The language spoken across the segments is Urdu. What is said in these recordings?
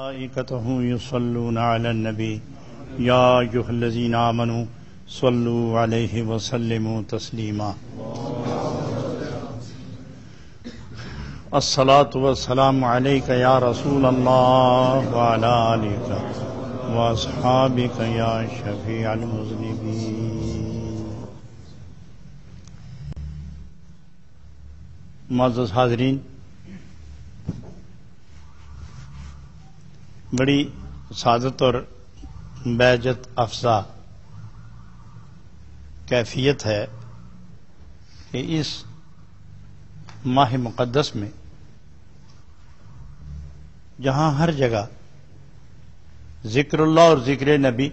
ملائكته يصلون على النبي يا أيها الذين آمنوا صلوا عليه وسلموا تسليما الصلاة والسلام عليك يا رسول الله وعلى آلك وأصحابك يا شفيع المذنبين معزز حاضرین بڑی سعادت اور بیجت افزا کیفیت ہے کہ اس ماہ مقدس میں جہاں ہر جگہ ذکر اللہ اور ذکر نبی،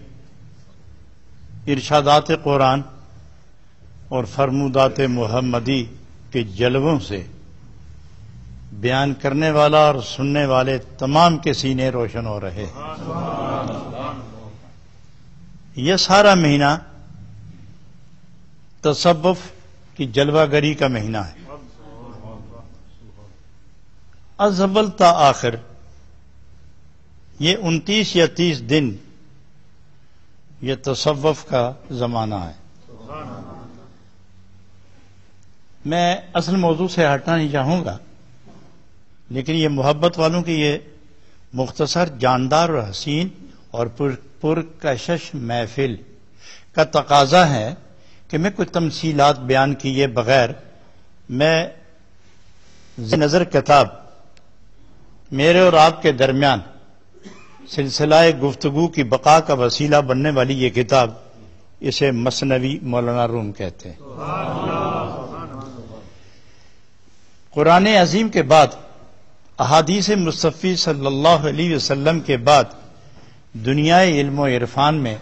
ارشادات قرآن اور فرمودات محمدی کے جلووں سے بیان کرنے والا اور سننے والے تمام کے سینے روشن ہو رہے یہ سارا مہینہ تصوف کی جلوہ گری کا مہینہ ہے۔ ازبل تا آخر یہ انتیس یا تیس دن یہ تصوف کا زمانہ ہے۔ میں اصل موضوع سے ہٹنا نہیں چاہوں گا۔ لیکن یہ محبت والوں کی یہ مختصر جاندار اور حسین اور پر پرکشش محفل کا تقاضا ہے کہ میں کچھ تمثیلات بیان کیے بغیر میں نظر کتاب میرے اور آپ کے درمیان سلسلہ گفتگو کی بقا کا وسیلہ بننے والی یہ کتاب اسے مصنوی مولانا روم کہتے ہیں۔ قرآن عظیم کے بعد احادیث مصطفی صلی اللہ علیہ وسلم کے بعد دنیا علم و عرفان میں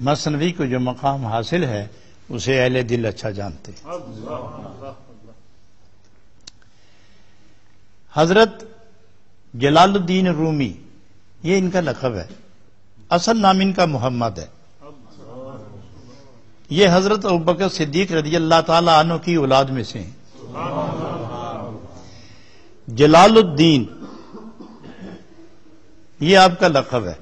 مصنوی کو جو مقام حاصل ہے، اسے اہل دل اچھا جانتے حضرت جلال الدین رومی، یہ ان کا لقب ہے۔ اصل نام ان کا محمد ہے۔ یہ حضرت ابکر صدیق رضی اللہ تعالی عنہ کی اولاد میں سے ہیں۔ جلال الدین۔ یہ آپ کا لقب ہے۔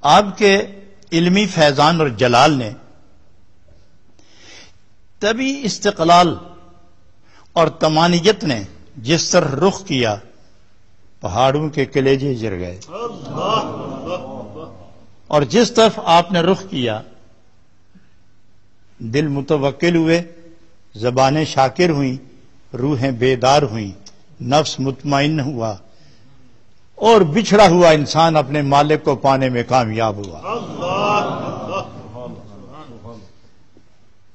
آپ کے علمی فیضان اور جلال نے تبھی استقلال اور تمانیت نے جس طرح رخ کیا، پہاڑوں کے کلیجے جر گئے۔ اور جس طرف آپ نے رخ کیا، دل متوکل ہوئے، زبانیں شاکر ہوئیں روحیں بیدار ہوئیں، نفس مطمئن ہوا اور بچھڑا ہوا انسان اپنے مالک کو پانے میں کامیاب ہوا۔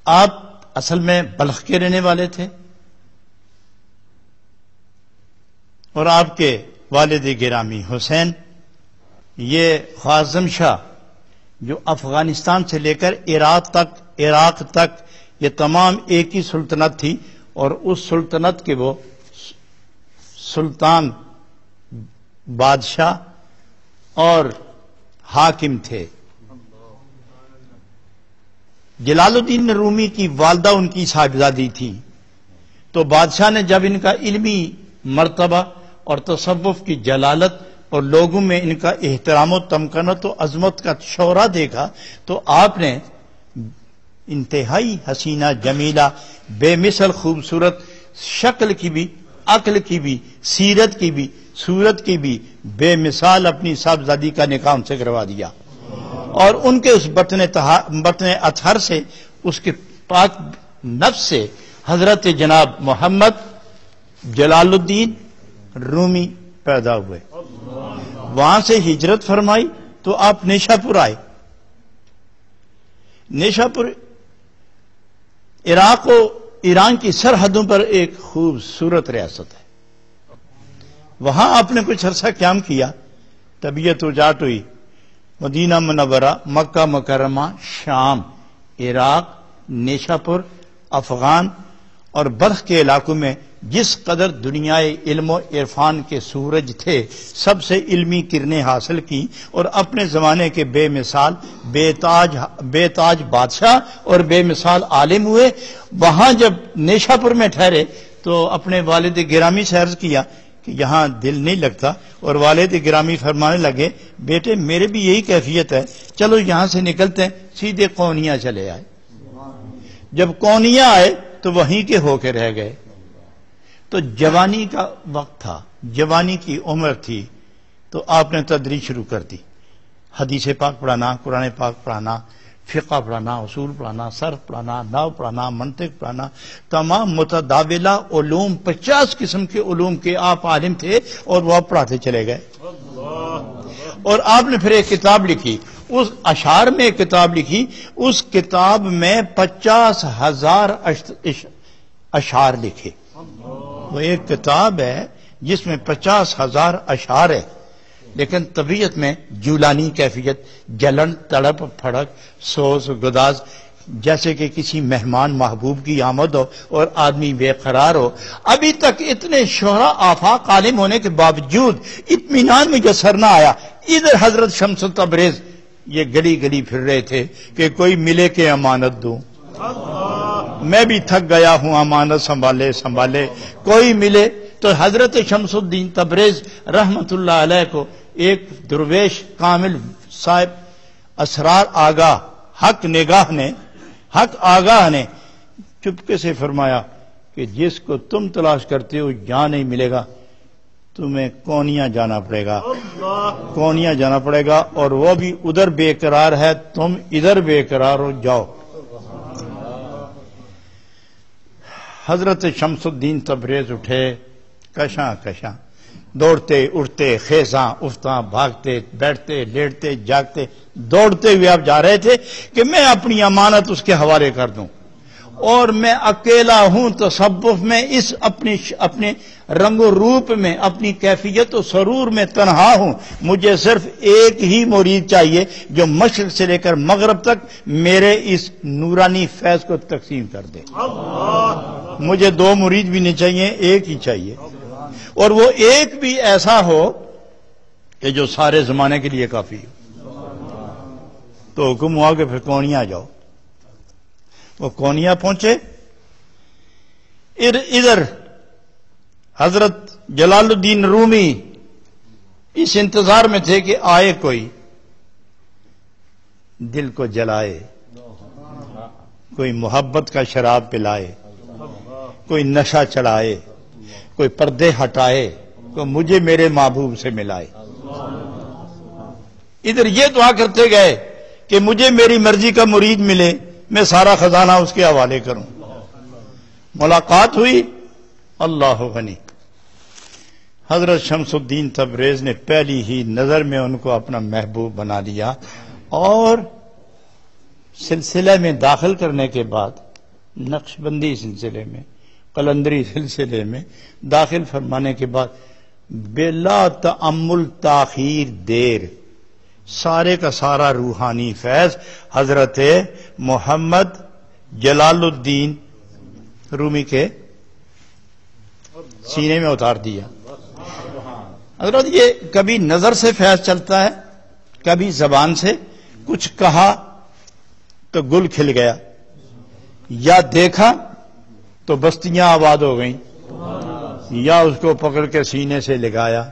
آپ اصل میں بلخ کے رہنے والے تھے اور آپ کے والد گرامی حسین، یہ خاصم شاہ جو افغانستان سے لے کر عراق تک عراق تک یہ تمام ایک ہی سلطنت تھی اور اس سلطنت کے وہ سلطان بادشاہ اور حاکم تھے۔ جلال الدین رومی کی والدہ ان کی صاحبزادی تھی۔ تو بادشاہ نے جب ان کا علمی مرتبہ اور تصوف کی جلالت اور لوگوں میں ان کا احترام و تمکنت و عظمت کا شعرا دیکھا تو آپ نے انتہائی حسینہ جمیلہ، بے مثل خوبصورت، شکل کی بھی، عقل کی بھی، سیرت کی بھی، صورت کی بھی بے مثال اپنی صاحبزادی کا نکاح سے کروا دیا۔ اور ان کے اس بٹن بٹن اطہر سے، اس کے پاک نفس سے حضرت جناب محمد جلال الدین رومی پیدا ہوئے۔ وہاں سے ہجرت فرمائی تو آپ نیشا پور آئے۔ نیشا پور عراق و ایران کی سرحدوں پر ایک خوبصورت ریاست ہے۔ وہاں آپ نے کچھ عرصہ قیام کیا، طبیعت اجاٹ ہوئی۔ مدینہ منورہ، مکہ مکرمہ، شام، عراق، نیشاپور، افغان اور برخ کے علاقوں میں جس قدر دنیا علم و عرفان کے سورج تھے، سب سے علمی کرنیں حاصل کی اور اپنے زمانے کے بے مثال، بے تاج بے تاج بادشاہ اور بے مثال عالم ہوئے۔ وہاں جب نیشاپور میں ٹھہرے تو اپنے والد گرامی سے عرض کیا کہ یہاں دل نہیں لگتا اور والد گرامی فرمانے لگے، بیٹے، میرے بھی یہی کیفیت ہے۔ چلو یہاں سے نکلتے ہیں، سیدھے کونیا چلے آئے۔ جب کونیا آئے تو وہیں کے ہو کے رہ گئے۔ تو جوانی کا وقت تھا، جوانی کی عمر تھی، تو آپ نے تدریج شروع کر دی۔ حدیث پاک پڑھانا، قرآن پاک پڑھانا، فقہ پڑھانا، اصول پڑھانا، صرف پڑھانا نو پڑھانا، منطق پڑھانا، تمام متداولہ علوم، پچاس قسم کے علوم کے آپ عالم تھے اور وہ آپ پڑھاتے چلے گئے۔ اور آپ نے پھر ایک کتاب لکھی، اس اشار میں ایک کتاب لکھی، اس کتاب میں پچاس ہزار اشار لکھے۔ وہ ایک کتاب ہے جس میں پچاس ہزار اشار ہے لیکن طبیعت میں جولانی کیفیت، جلن، تڑپ، پھڑک، سوز، گداز، جیسے کہ کسی مہمان محبوب کی آمد ہو اور آدمی بے قرار ہو، ابھی تک اتنے شہرا آفاق عالم ہونے کے باوجود اطمینان میں جو سر نہ آیا۔ ادھر حضرت شمس تبریز یہ گلی گلی پھر رہے تھے کہ کوئی ملے کہ امانت دوں۔ میں بھی تھک گیا ہوں امانت سنبھالے سنبھالے۔ کوئی ملے تو حضرت شمس الدین تبریز رحمت اللہ علیہ کو ایک درویش کامل صاحب اسرار آگاہ حق نگاہ نے حق آگاہ نے چپکے سے فرمایا کہ جس کو تم تلاش کرتے ہو جہاں نہیں ملے گا۔ تمہیں کونیا جانا پڑے گا۔ کونیا جانا پڑے گا اور وہ بھی ادھر بے قرار ہے تم ادھر بے قرار ہو جاؤ۔ حضرت شمس الدین تبریز اٹھے، کشاں کشاں، دوڑتے، اٹھتے، خیزاں، افتاں، بھاگتے، بیٹھتے، لیٹتے، جاگتے، دوڑتے ہوئے آپ جا رہے تھے کہ میں اپنی امانت اس کے حوالے کر دوں۔ اور میں اکیلا ہوں تصوف میں، اس اپنی اپنے رنگ و روپ میں، اپنی کیفیت و سرور میں تنہا ہوں۔ مجھے صرف ایک ہی مرید چاہیے جو مشرق سے لے کر مغرب تک میرے اس نورانی فیض کو تقسیم کر دے۔ مجھے دو مرید بھی نہیں چاہیے، ایک ہی چاہیے۔ اور وہ ایک بھی ایسا ہو کہ جو سارے زمانے کے لیے کافی ہو۔ تو حکم ہوا کہ پھر کونیا جاؤ۔ وہ کونیا پہنچے۔ ادھر حضرت جلال الدین رومی اس انتظار میں تھے کہ آئے کوئی۔ دل کو جلائے۔ کوئی محبت کا شراب پلائے۔ کوئی نشہ چڑھائے۔ کوئی پردے ہٹائے۔ تو مجھے میرے محبوب سے ملائے۔ ادھر یہ دعا کرتے گئے کہ مجھے میری مرضی کا مرید ملے۔ میں سارا خزانہ اس کے حوالے کروں۔ ملاقات ہوئی۔ اللہ غنی۔ حضرت شمس الدین تبریز نے پہلی ہی نظر میں ان کو اپنا محبوب بنا لیا اور سلسلے میں داخل کرنے کے بعد نقش بندی سلسلے میں، قلندری سلسلے میں داخل فرمانے کے بعد بلا تعمل تاخیر دیر، سارے کا سارا روحانی فیض حضرت محمد جلال الدین رومی کے سینے میں اتار دیا۔ حضرت، یہ کبھی نظر سے فیض چلتا ہے، کبھی زبان سے۔ کچھ کہا تو گل کھل گیا، یا دیکھا تو بستیاں آباد ہو گئیں، یا اس کو پکڑ کے سینے سے لگایا،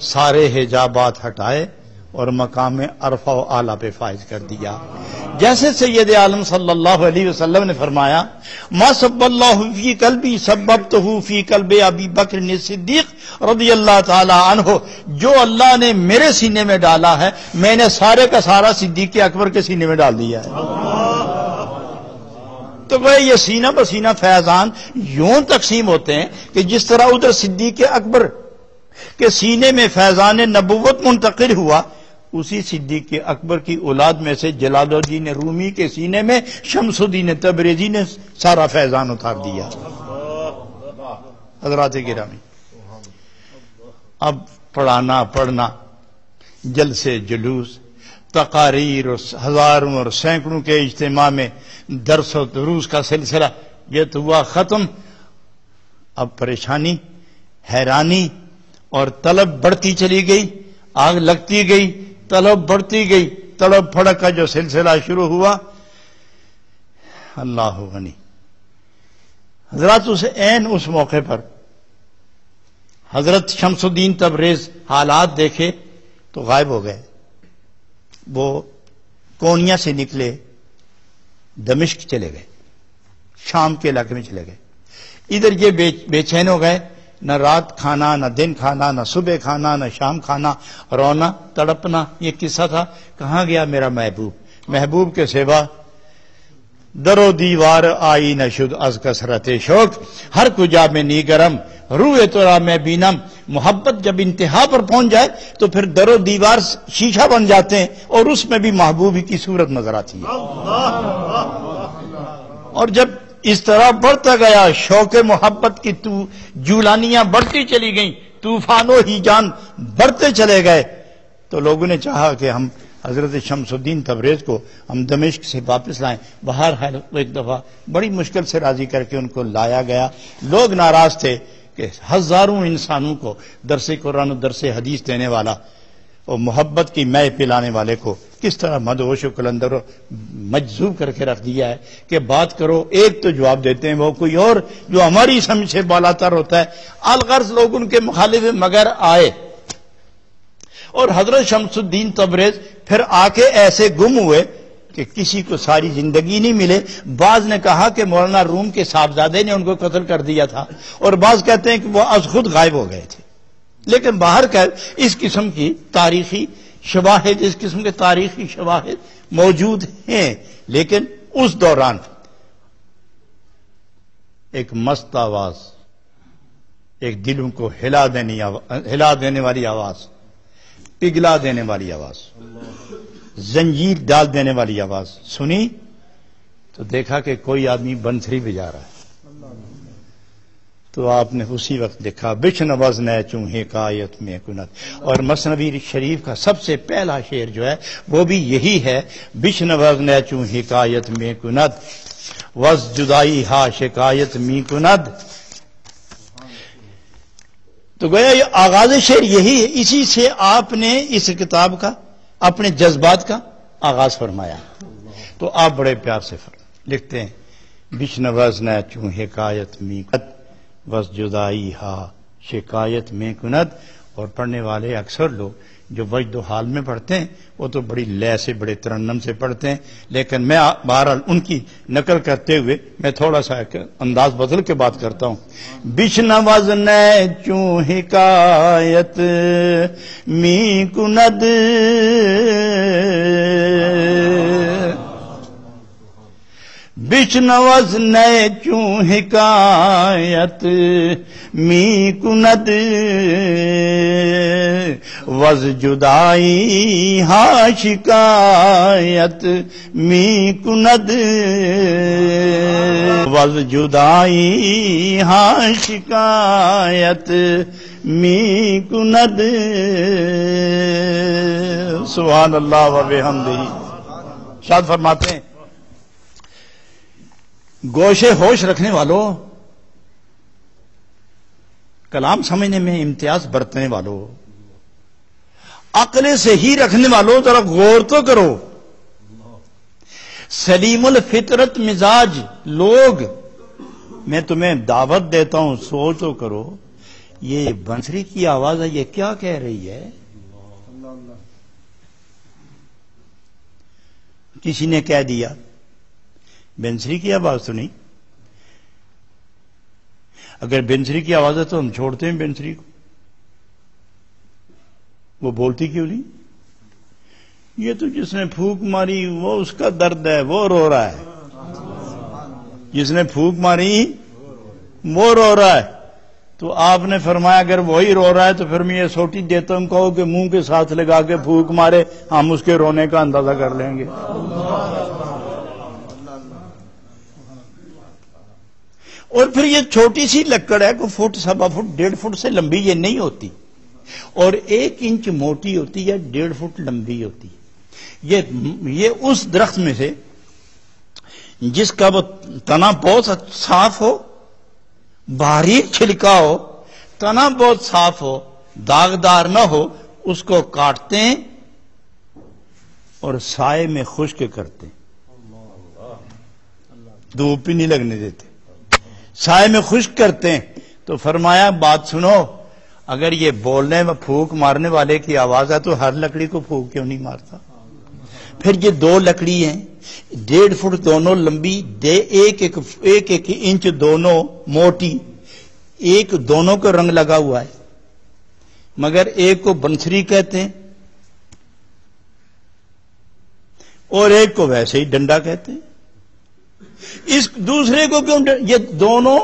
سارے حجابات ہٹائے۔ اور مقام عرفہ و اعلیٰ پہ فائز کر دیا۔ جیسے سید عالم صلی اللہ علیہ وسلم نے فرمایا، ما سب اللہ فی قلبی سبب تو فی قلب ابی بکر صدیق رضی اللہ تعالی عنہ، جو اللہ نے میرے سینے میں ڈالا ہے، میں نے سارے کا سارا صدیق اکبر کے سینے میں ڈال دیا ہے۔ تو وہ یہ سینہ بسینہ فیضان یوں تقسیم ہوتے ہیں کہ جس طرح ادھر صدیق اکبر کے سینے میں فیضان نبوت منتقل ہوا اسی صدیق اکبر کی اولاد میں سے جلال الدین رومی کے سینے میں شمس الدین تبریزی نے سارا فیضان اتار دیا۔ حضرات گرامی، اب پڑھانا، پڑھنا جل سے جلوس، تقاریر اور ہزاروں اور سینکڑوں کے اجتماع میں درس و دروس کا سلسلہ، یہ تو ہوا ختم۔ اب پریشانی، حیرانی اور طلب بڑھتی چلی گئی، آگ لگتی گئی۔ طلب بڑھتی گئی طلب پھڑک کا جو سلسلہ شروع ہوا۔ اللہ غنی۔ حضرات اس این اس موقع پر۔ حضرت شمس الدین تبریز حالات دیکھے تو غائب ہو گئے۔ وہ کونیا سے نکلے، دمشق چلے گئے۔ شام کے علاقے میں چلے گئے۔ ادھر یہ بے چین ہو گئے۔ نہ رات کھانا نہ دن کھانا نہ صبح کھانا نہ شام کھانا رونا تڑپنا یہ قصہ تھا۔ کہاں گیا میرا محبوب؟ محبوب کے سیوا درو دیوار آئی نہ شد از کسرت شوق۔ ہر کجا میں نی گرم روئے تو میں بینم۔ محبت جب انتہا پر پہنچ جائے تو پھر در و دیوار شیشہ بن جاتے ہیں اور اس میں بھی محبوبی کی صورت نظر آتی ہے۔ اور جب اس طرح بڑھتا گیا، شوق محبت کی تو جولانیاں بڑھتی چلی گئیں، طوفانوں ہی جان بڑھتے چلے گئے۔ تو لوگوں نے چاہا کہ ہم حضرت شمس الدین تبریز کو ہم دمشق سے واپس لائیں۔ باہر ایک دفعہ بڑی مشکل سے راضی کر کے ان کو لایا گیا۔ لوگ ناراض تھے کہ ہزاروں انسانوں کو درس قرآن و درس حدیث دینے والا اور محبت کی میں پلانے والے کو کس طرح مدوش و کلندر مجذوب کر کے رکھ دیا ہے کہ بات کرو، ایک تو جواب دیتے ہیں، وہ کوئی اور جو ہماری سمجھ سے بالا تر ہوتا ہے۔ الغرض لوگ ان کے مخالف مگر آئے۔ اور حضرت شمس الدین تبریز پھر آ کے ایسے گم ہوئے کہ کسی کو ساری زندگی نہیں ملے۔ بعض نے کہا کہ مولانا روم کے صاحبزادے نے ان کو قتل کر دیا تھا۔ اور بعض کہتے ہیں کہ وہ از خود غائب ہو گئے تھے۔ لیکن باہر کہ اس قسم کی تاریخی شواہد، اس قسم کے تاریخی شواہد موجود ہیں، لیکن اس دوران ایک مست آواز، ایک دلوں کو ہلا دینے ہلا دینے والی آواز پگلا دینے والی آواز، زنجیر ڈال دینے والی آواز، سنی؟ تو دیکھا کہ کوئی آدمی بنسری بجا رہا ہے۔ تو آپ نے اسی وقت دیکھا، بچ نواز نئے چونہے کا آیت میں کنت۔ اور مصنوی شریف کا سب سے پہلا شعر جو ہے، وہ بھی یہی ہے، بچ نواز نئے چونہے کا آیت میں کنت۔ وز جدائی ہا شکایت می کند تو گویا یہ آغاز شعر یہی ہے، اسی سے آپ نے اس کتاب کا، اپنے جذبات کا آغاز فرمایا۔ تو آپ بڑے پیار سے لکھتے ہیں، بچ نوز نہ چوں حکایت می بس جدائی ہا، شکایت میں کنت۔ اور پڑھنے والے اکثر لوگ جو وجد و حال میں پڑھتے ہیں، وہ تو بڑی لے سے بڑے ترنم سے پڑھتے ہیں۔ لیکن میں بہرحال ان کی نقل کرتے ہوئے میں تھوڑا سا انداز بدل کے بات کرتا ہوں۔ بش نواز چوں حکایت، می کند بچنوز نئے چوں حکایت، می کند وز جدائی ہا شکایت، می کند وز جدائی ہا شکایت، می کند سبحان اللہ و بحمدہی شاد فرماتے ہیں۔ گوشے ہوش رکھنے والوں کلام سمجھنے میں امتیاز برتنے والوں عقل سے ہی رکھنے والوں ذرا غور تو کرو۔ سلیم الفطرت مزاج، لوگ، میں تمہیں دعوت دیتا ہوں سو تو کرو۔ یہ بنسری کی آواز ہے، یہ کیا کہہ رہی ہے؟ کسی نے کہہ دیا۔ بینسری کی آواز تو نہیں؟ اگر بینسری کی آواز ہے تو ہم چھوڑتے ہیں بینسری کو۔ وہ بولتی کیوں نہیں؟ یہ تو جس نے پھوک ماری، وہ اس کا درد ہے، وہ رو رہا ہے۔ جس نے پھوک ماری، وہ رو رہا ہے۔ تو آپ نے فرمایا، اگر وہی رو رہا ہے تو پھر میں یہ سوٹی دیتا ہوں، کہو کہ منہ کے ساتھ لگا کے پھوک مارے، ہم اس کے رونے کا اندازہ کر لیں گے۔ اور پھر یہ چھوٹی سی لکڑ ہے، کوئی فٹ، سوا فٹ، ڈیڑھ فٹ سے لمبی یہ نہیں ہوتی۔ اور ایک انچ موٹی ہوتی ہے، ڈیڑھ فٹ لمبی ہوتی یہ اس درخت میں سے جس کا وہ تنا بہت صاف ہو باریک چھلکا ہو، تنا بہت صاف ہو، داغدار نہ ہو، اس کو کاٹتے ہیں اور سائے میں خشک کرتے ہیں۔ دھوپ ہی نہیں لگنے دیتے۔ سائے میں خشک کرتے ہیں۔ تو فرمایا، بات سنو، اگر یہ بولنے میں پھونک مارنے والے کی آواز ہے تو ہر لکڑی کو پھونک کیوں نہیں مارتا؟ پھر یہ دو لکڑی ہیں، ڈیڑھ فٹ دونوں لمبی، دے ایک ایک ایک ایک انچ دونوں موٹی، ایک دونوں کا رنگ لگا ہوا ہے۔ مگر ایک کو بنسری کہتے ہیں اور ایک کو ویسے ہی ڈنڈا کہتے ہیں۔ اس دوسرے کو کیوں یہ دونوں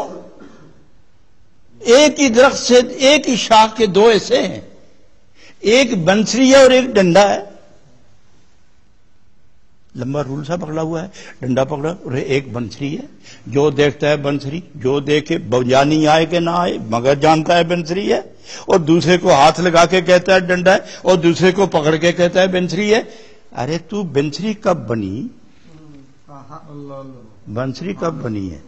ایک ہی درخت سے ایک ہی شاخ کے دو ایسے ہیں۔ ایک بنسری ہے اور ایک ڈنڈا ہے۔ لمبا رول سا پکڑا ہوا ہے۔ ڈنڈا پکڑا اور ایک بنسری ہے۔ جو دیکھتا ہے بنسری، جو دیکھے بجانی آئے کہ نہ آئے، مگر جانتا ہے بنسری ہے۔ اور دوسرے کو ہاتھ لگا کے کہتا ہے ڈنڈا ہے، اور دوسرے کو پکڑ کے کہتا ہے بنسری ہے۔ ارے تو بنسری کب بنی؟ اللہ۔ بنسری کب بنی ہے؟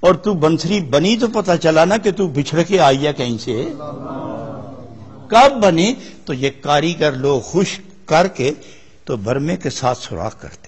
اور تو بنسری بنی تو پتا چلا نا کہ تو بچھڑ کے آئی ہے کہیں سے؟ کب بنی؟ تو یہ کاریگر لوگ خوش کر کے تو برمے کے ساتھ سوراخ کرتے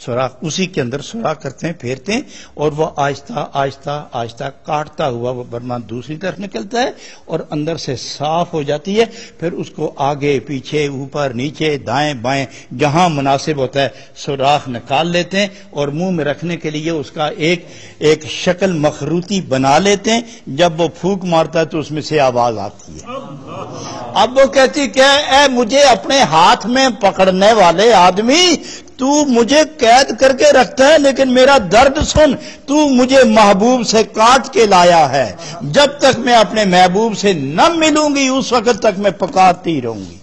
سوراخ، اسی کے اندر سوراخ کرتے ہیں، پھیرتے ہیں اور وہ آہستہ آہستہ آہستہ کاٹتا ہوا وہ برما دوسری طرف نکلتا ہے اور اندر سے صاف ہو جاتی ہے۔ پھر اس کو آگے، پیچھے، اوپر، نیچے، دائیں، بائیں، جہاں مناسب ہوتا ہے، سوراخ نکال لیتے ہیں اور منہ میں رکھنے کے لیے اس کا ایک ایک شکل مخروتی بنا لیتے ہیں۔ جب وہ پھونک مارتا ہے تو اس میں سے آواز آتی ہے۔ اب وہ کہتی کہ اے مجھے اپنے ہاتھ میں پکڑنے والے آدمی تو مجھے قید کر کے رکھتا ہے، لیکن میرا درد سن، تو مجھے محبوب سے کاٹ کے لایا ہے۔ جب تک میں اپنے محبوب سے نہ ملوں گی، اس وقت تک میں پکاتی رہوں گی۔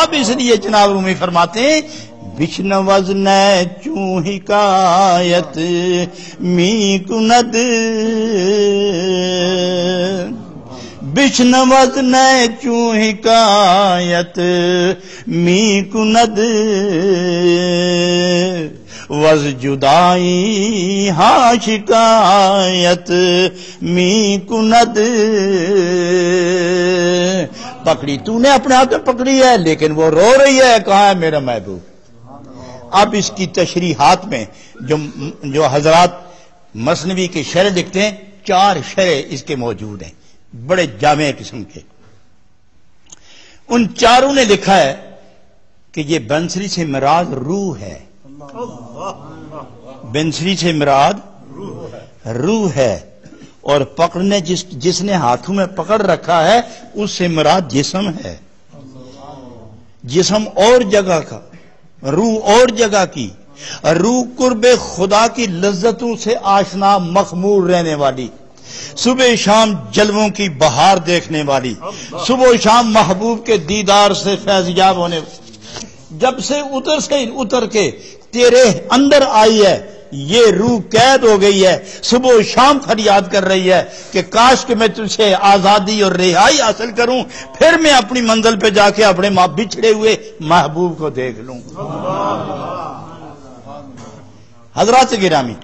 اب اس لیے جناب رومی فرماتے ہیں، بچن وزن چوں حکایت می کند بچن وزن چوں حکایت می کند وز جدائی ہاں شکایت می کند پکڑی، تو نے اپنے ہاتھ میں پکڑی ہے، لیکن وہ رو رہی ہے، کہاں ہے میرا محبوب؟ اب اس کی تشریحات میں جو جو حضرات مصنوی کے شرح لکھتے ہیں، چار شرح اس کے موجود ہیں۔ بڑے جامع قسم کے۔ ان چاروں نے لکھا ہے کہ یہ بنسری سے مراد روح ہے۔ بنسری سے مراد روح ہے۔ اور پکڑنے جس جس نے ہاتھوں میں پکڑ رکھا ہے، اس سے مراد جسم ہے۔ جسم اور جگہ کا، روح اور جگہ کی۔ روح قرب خدا کی لذتوں سے آشنا مخمور رہنے والی۔ صبح شام جلووں کی بہار دیکھنے والی، صبح شام محبوب کے دیدار سے فیضیاب ہونے جب سے اتر سے اتر کے تیرے اندر آئی ہے، یہ روح قید ہو گئی ہے۔ صبح و شام فریاد کر رہی ہے کہ کاش کہ میں تجھے آزادی اور رہائی حاصل کروں، پھر میں اپنی منزل پہ جا کے اپنے ماں بچھڑے ہوئے محبوب کو دیکھ لوں۔ حضرات گرامی،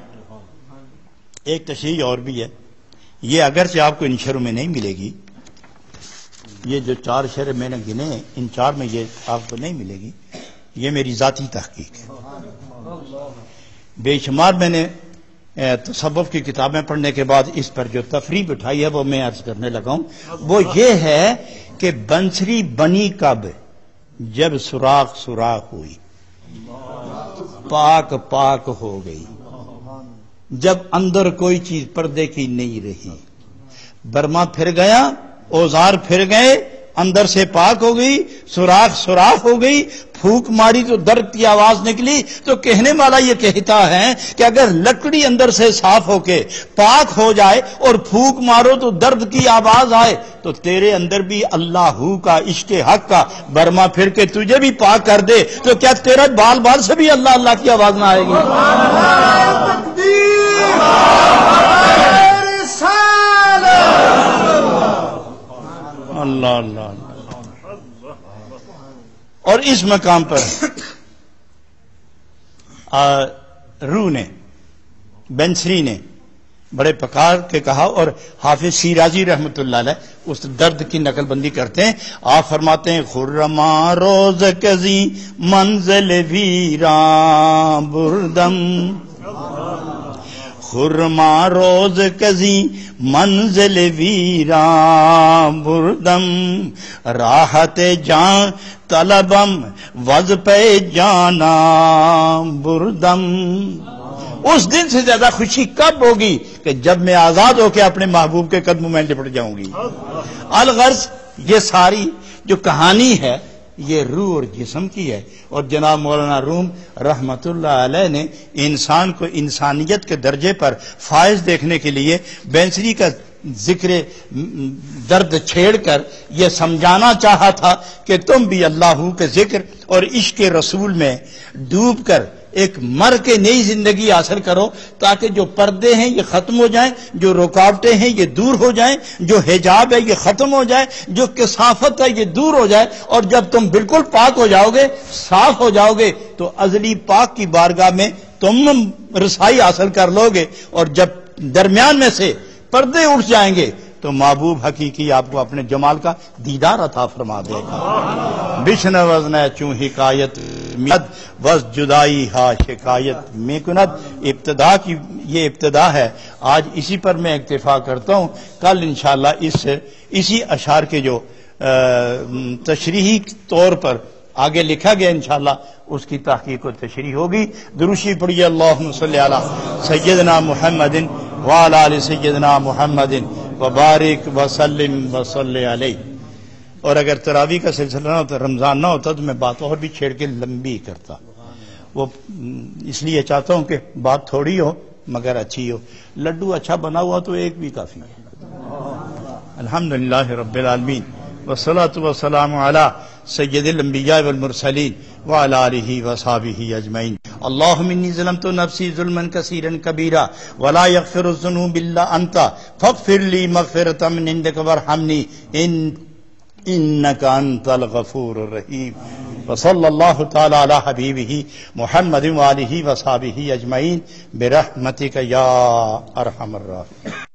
ایک تشریح اور بھی ہے۔ یہ اگرچہ آپ کو ان شہروں میں نہیں ملے گی، یہ جو چار شہر میں نے گنے، ان چار میں یہ آپ کو نہیں ملے گی، یہ میری ذاتی تحقیق ہے۔ بے شمار میں نے تصوف کی کتابیں پڑھنے کے بعد اس پر جو تفریح بٹھائی ہے، وہ میں عرض کرنے لگا ہوں۔ وہ یہ ہے کہ بنسری بنی کب، جب سوراخ سوراخ ہوئی۔ پاک پاک ہو گئی۔ جب اندر کوئی چیز پردے کی نہیں رہی۔ برما پھر گیا، اوزار پھر گئے، اندر سے پاک ہو گئی، سوراخ سوراخ ہو گئی، پھوک ماری تو درد کی آواز نکلی۔ تو کہنے والا یہ کہتا ہے کہ اگر لکڑی اندر سے صاف ہو کے پاک ہو جائے اور پھوک مارو تو درد کی آواز آئے، تو تیرے اندر بھی اللہ ہو کا عشق حق کا۔ برما پھر کے تجھے بھی پاک کر دے، تو کیا تیرا بال بال سے بھی اللہ اللہ کی آواز نہ آئے گی؟ اللہ اللہ اور اس مقام پر روح نے، بنسری نے بڑے پکار کے کہا اور حافظ سیراجی رحمت اللہ علیہ اس درد کی نقل بندی کرتے ہیں۔ آپ فرماتے ہیں، خرما روز کزی، منزل ویرام بردم۔ خرما روز کزی منزل ویران بردم، راحت جان طلبم وز پہ جانا بردم۔ اس دن سے زیادہ خوشی کب ہوگی کہ جب میں آزاد ہو کے اپنے محبوب کے قدموں میں لپٹ جاؤں گی؟ الغرض یہ ساری جو کہانی ہے یہ روح اور جسم کی ہے۔ اور جناب مولانا روم رحمت اللہ علیہ نے انسان کو انسانیت کے درجے پر فائز دیکھنے کے لیے بینسری کا ذکر درد چھیڑ کر یہ سمجھانا چاہا تھا کہ تم بھی اللہ کے ذکر اور عشق رسول میں ڈوب کر ایک مر کے نئی زندگی حاصل کرو تاکہ جو پردے ہیں یہ ختم ہو جائیں جو رکاوٹیں ہیں یہ دور ہو جائیں جو حجاب ہے یہ ختم ہو جائے جو کسافت ہے یہ دور ہو جائے اور جب تم بالکل پاک ہو جاؤ گے صاف ہو جاؤ گے تو ازلی پاک کی بارگاہ میں تم رسائی حاصل کر لو گے۔ اور جب درمیان میں سے پردے اٹھ جائیں گے تو محبوب حقیقی آپ کو اپنے جمال کا دیدار عطا فرما دے گا۔ بشن وزن چوں حکایت وز جدائی ہا شکایت میں کنت ابتدا کی یہ ابتدا ہے۔ آج اسی پر میں اکتفا کرتا ہوں۔ کل انشاءاللہ اس اسی اشار کے جو تشریحی طور پر آگے لکھا گیا انشاءاللہ، اس کی تحقیق و تشریح ہوگی۔ دروشی پڑی اللہ صلی علی سیدنا محمد وعلا علی سیدنا محمد وبارک وسلم وصلی علیہ۔ اور اگر تراوی کا سلسلہ نہ ہوتا رمضان نہ ہوتا تو میں بات اور بھی چھیڑ کے لمبی کرتا وہ اس لیے چاہتا ہوں کہ بات تھوڑی ہو مگر اچھی ہو۔ لڈو اچھا بنا ہوا تو ایک بھی کافی ہے۔ الحمد للہ رب العالمین۔ وسلاۃ وسلام علی سید الانبیاء والمرسلین وعلى آلہ وصحابہ اجمعین۔ اللہم انی ظلمت نفسی ظلما کثیرا کبیرا ولا یغفر الذنوب الا انت فاغفر لی مغفرۃ من عندک وارحمنی۔ ان انکا انت الغفور الرحیم وصل اللہ تعالی علی حبیبہ محمد واله وصحبه اجمعین برحمتک یا ارحم الراحمين.